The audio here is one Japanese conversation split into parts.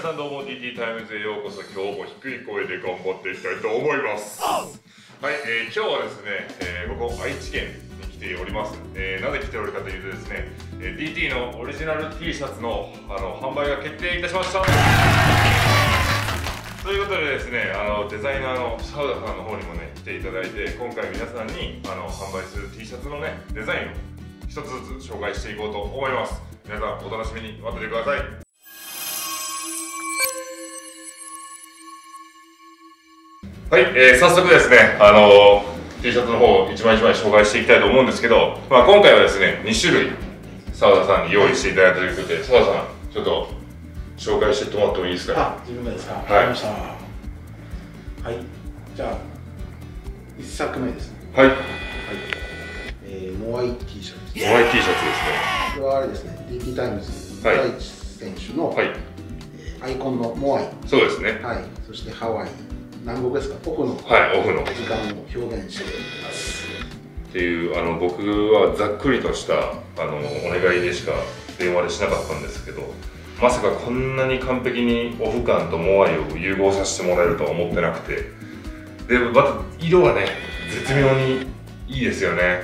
さんどうも DT タイムズへようこそ。今日も低い声で頑張っていきたいと思います。はい、えー、今日はですね、えー、ここ愛知県に来ております、えー、なぜ来ておるかというとですね、えー、DT のオリジナル T シャツのあの販売が決定いたしました。ということでですねあのデザイナーの澤田さんの方にもね来ていただいて今回皆さんにあの販売する T シャツのねデザインを一つずつ紹介していこうと思います。皆さんお楽しみに待っててください。はい、えー、早速ですね、あのー、T シャツの方一枚一枚紹介していきたいと思うんですけど、まあ、今回はですね2種類澤田さんに用意していただいたということで澤田さんちょっと紹介してもらってもいいですか？あ、自分でですか？はいわかりました。はい。じゃあ、一作目ですね。はいはい。えー、モアイ T シャツです。ホワイ T シャツですねこれはあれですね、DT タイムズはい大地選手の、はいえーアイコンのモアイ、そうですねはい。そしてハワイ、南国ですか、オフのはいオフの。時間を表現しています。っていうあの僕はざっくりとしたあのお願いでしか電話でしなかったんですけどまさかこんなに完璧にオフ感とモアイを融合させてもらえるとは思ってなくてでまた色がね絶妙にいいですよね。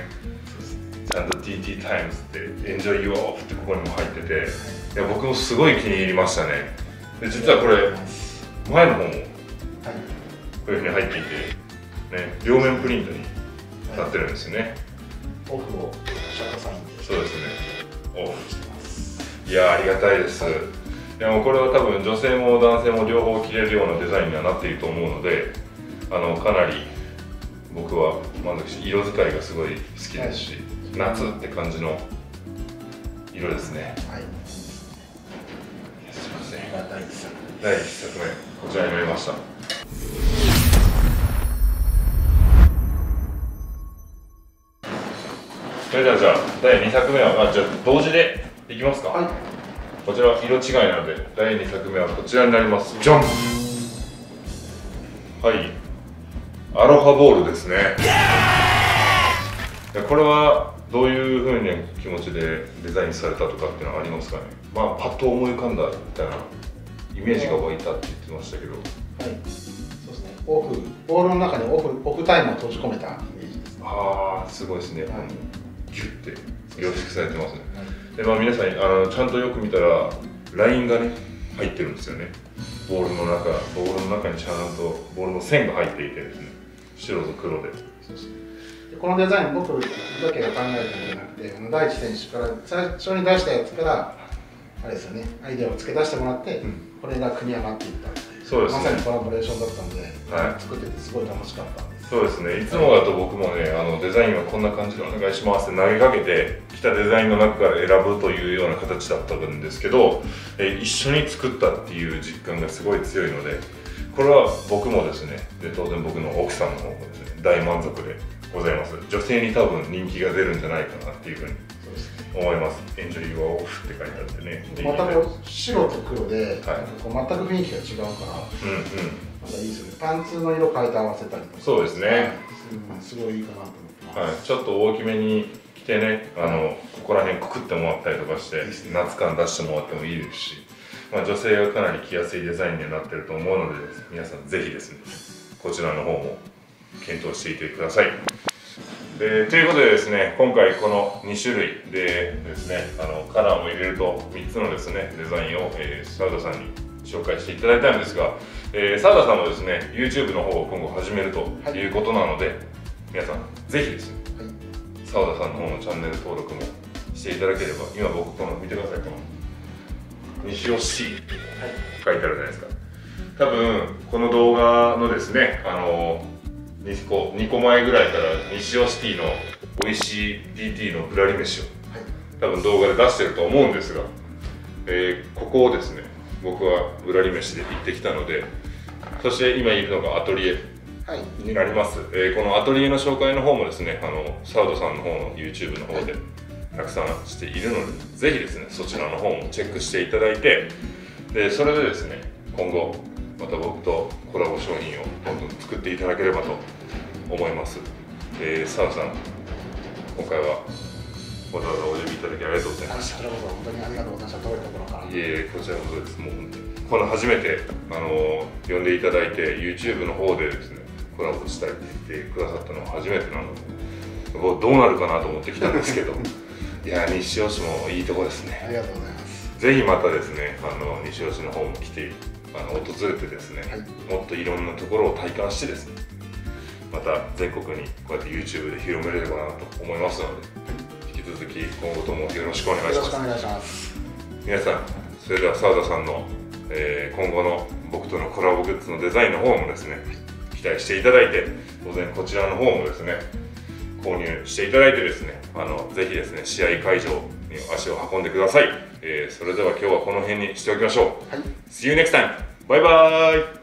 ちゃんと TT タイムズって Enjoy Your Off ってここにも入ってて。いや僕もすごい気に入りましたね。で実はこれ前の方もこはい。ういうふうに入っていて、ね、両面プリントになってるんですよね。オフをシャッターサインで。そうですね。オフしてます。いやありがたいです。でもこれは多分女性も男性も両方着れるようなデザインにはなっていると思うのであのかなり僕は満足し色使いがすごい好きですし、夏って感じの色ですね。はい。すいません。第1作目こちらになりましたそれではじゃあ第2作目はあじゃあ同時でいきますか、はい。こちら色違いなので第2作目はこちらになります。じゃんはい。アロハボールですね。これはどういうふうに気持ちでデザインされたとかっていうのはありますかね。まあパッと思い浮かんだみたいなイメージが湧いたって言ってましたけど。はい。そうですね。オフ、ボールの中にオフ、オフタイムを閉じ込めたイメージです。ああすごいですね、はいギュッて凝縮されてますね。はい。でまあ皆さんあのちゃんとよく見たらラインがね入ってるんですよね。ボールの中ボールの中にちゃんとボールの線が入っていてですね。白と黒で。このデザイン僕だけが考えたんじゃなくて大地選手から最初に出したやつからあれですよね。アイデアを付け出してもらって、うん。これが組み上がっていった。そうですね。まさにコラボレーションだったんで、はい。作っててすごい楽しかったそうですね。いつもだと僕もねあのデザインはこんな感じでお願いしますって投げかけて来たデザインの中から選ぶというような形だったんですけど、え一緒に作ったっていう実感がすごい強いのでこれは僕もですねで当然僕の奥さんの方もですね大満足でございます。女性に多分人気が出るんじゃないかなっていうふうにそうです。ね思います「Enjoy Your Off」って書いてあってね。また白と黒で、はい。全く雰囲気が違うから。うんうんまたいいですよね。パンツの色変えて合わせたりとか。そうですね。はいうん。すごいいいかなと思ってます、はい、ちょっと大きめに着てねあのここら辺くくってもらったりとかしてね。夏感出してもらってもいいですし、まあ、女性がかなり着やすいデザインにはなってると思うので皆さんぜひですねこちらの方も検討していてください。でということでですね今回この2種類でですねあのカラーも入れると3つのですねデザインを、えー、サウダさんに紹介していただいたんですが、えー、サウダさんもですね YouTube の方を今後始めるとい。うことなので、皆さんぜひですねはい。澤田さんの方のチャンネル登録もしていただければ今僕この見てくださいこの西尾 C はい。書いてあるじゃないですか。多分この動画のですねあの 2, 個2個前ぐらいから西尾シティの美味しい DT のぶらり飯をはい。多分動画で出してると思うんですが、えーここをですね僕はぶらり飯で行ってきたのでそして今いるのがアトリエはい。になります、えーこのアトリエの紹介の方もですねあのサウドさんの方の YouTube の方でたくさんしているのでぜひですねそちらの方もチェックしていただいてでそれでですね今後また僕とコラボ商品をどんどん作っていただければと思います、えー、サさん今回はわざわざお呼びいただきありがとうございましこちらこそ本当にありがとうございました。遠いところからたいえいえこちらこそです。もう本当にこの初めてあの呼んでいただいて YouTube の方でですねコラボしたいって言ってくださったのは初めてなのでどうなるかなと思ってきたんですけど。いや西尾市もいいとこですね。ありがとうございます。ぜひまたですねあの西尾市の方も来てあの訪れてですね、はい。もっといろんなところを体感してですねまた全国にこうやって YouTube で広めれればなと思いますので、引き続き今後ともよろしくお願いします。皆さんそれでは澤田さんの、えー今後の僕とのコラボグッズのデザインの方もですね期待していただいて当然こちらの方もですね購入していただいてですねあのぜひですね試合会場に足を運んでください、えーそれでは今日はこの辺にしておきましょう。はい。See you next time! バイバイ